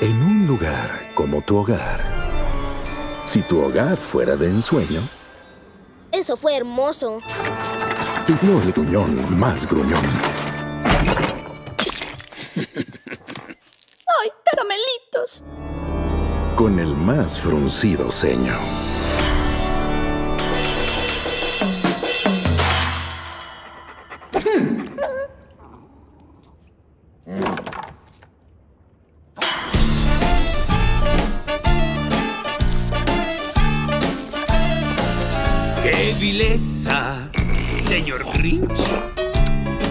en un lugar como tu hogar. Si tu hogar fuera de ensueño, Eso fue hermoso. no el gruñón más gruñón. ¡Ay, caramelitos! Con el más fruncido ceño. ¡Qué vileza, señor Grinch!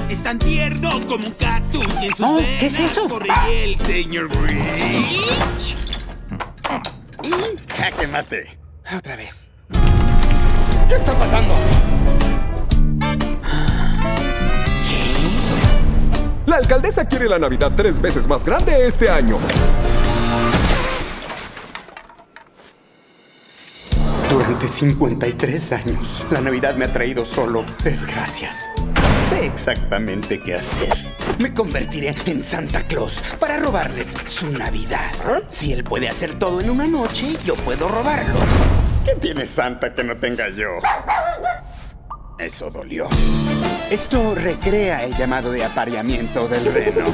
Es tan tierno como un cactus y en sus Oh, venas ¿qué es eso? corre el señor Grinch. ¡Jaque mate! Otra vez. ¿Qué está pasando? La alcaldesa quiere la Navidad tres veces más grande este año. Durante 53 años, la Navidad me ha traído solo desgracias. Sé exactamente qué hacer. Me convertiré en Santa Claus para robarles su Navidad. Si él puede hacer todo en una noche, yo puedo robarlo. ¿Qué tiene Santa que no tenga yo? Eso dolió. Esto recrea el llamado de apareamiento del reno.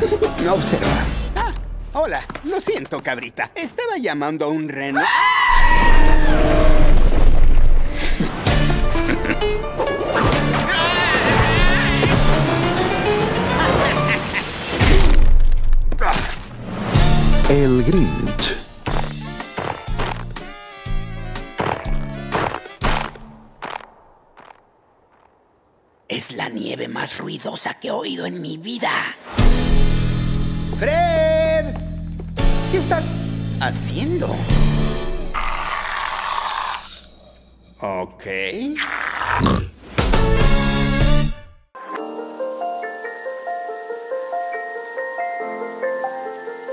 No observa. Ah, hola. Lo siento, cabrita. Estaba llamando a un reno. El Grinch. Es la nieve más ruidosa que he oído en mi vida. ¡Fred! ¿Qué estás haciendo? Ok.